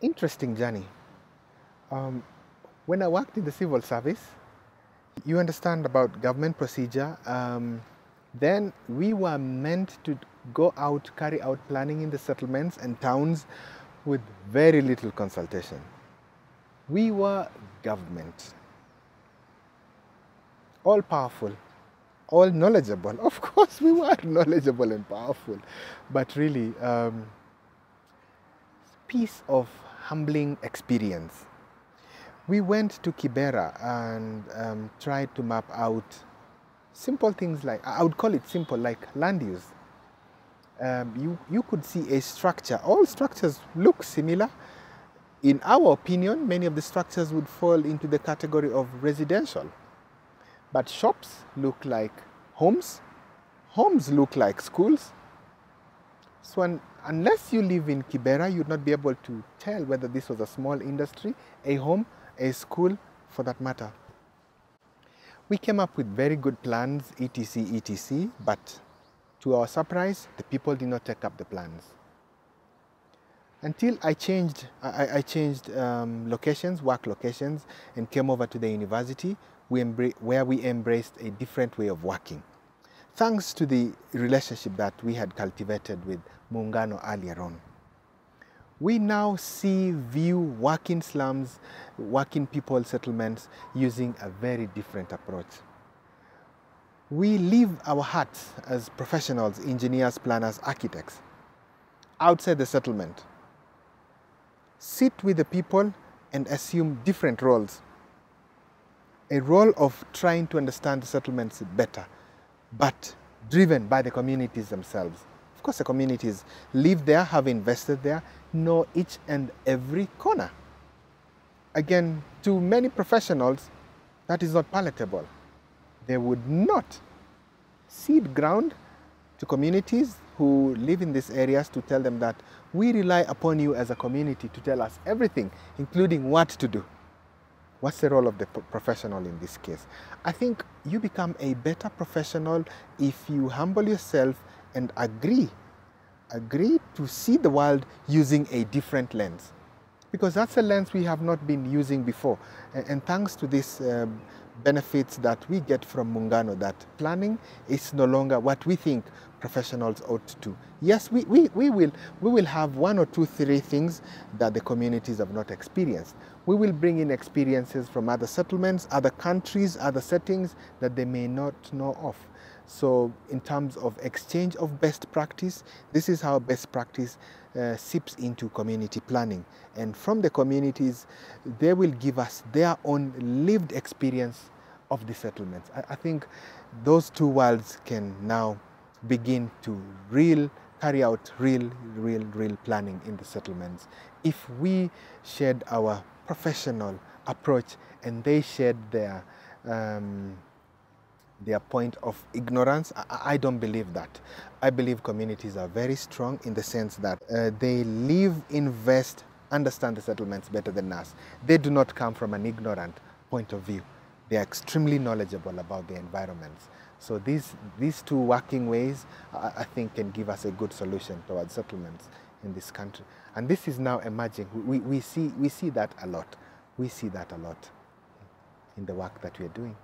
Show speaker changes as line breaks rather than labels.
interesting journey. Um, when I worked in the civil service, you understand about government procedure. Um, then we were meant to go out, carry out planning in the settlements and towns with very little consultation. We were government, all powerful, all knowledgeable. Of course, we were knowledgeable and powerful, but really, um, piece of humbling experience. We went to Kibera and um, tried to map out simple things like, I would call it simple, like land use. Um, you, you could see a structure. All structures look similar. In our opinion, many of the structures would fall into the category of residential. But shops look like homes, homes look like schools. So un- unless you live in Kibera, you'd not be able to tell whether this was a small industry, a home, a school, for that matter. We came up with very good plans, etc., etc., but to our surprise, the people did not take up the plans. Until I changed, I, I changed um, locations, work locations, and came over to the university where we embraced a different way of working. Thanks to the relationship that we had cultivated with Muungano earlier on. We now see, view working slums, working people settlements using a very different approach. We leave our hearts as professionals, engineers, planners, architects outside the settlement. Sit with the people and assume different roles. A role of trying to understand the settlements better, but driven by the communities themselves. Of course, the communities live there, have invested there, know each and every corner. Again, to many professionals, that is not palatable. They would not cede ground to communities who live in these areas to tell them that we rely upon you as a community to tell us everything, including what to do. What's the role of the professional in this case? I think you become a better professional if you humble yourself and agree. Agree to see the world using a different lens. Because that's a lens we have not been using before. And, thanks to this um, benefits that we get from Muungano that planning is no longer what we think professionals ought to. do. Yes, we, we, we, will, we will have one or two, three things that the communities have not experienced. We will bring in experiences from other settlements, other countries, other settings that they may not know of. So in terms of exchange of best practice, this is how best practice uh, seeps into community planning. And from the communities, they will give us their own lived experience of the settlements. I, I think those two worlds can now begin to real carry out real, real, real planning in the settlements. If we shared our professional approach and they shared their um, their point of ignorance. I, I, don't believe that. I believe communities are very strong in the sense that uh, they live, invest, understand the settlements better than us. They do not come from an ignorant point of view. They are extremely knowledgeable about the environments. So these, these two working ways, I, I think, can give us a good solution towards settlements in this country. And this is now emerging. We, we, see, we see that a lot. We see that a lot in the work that we are doing.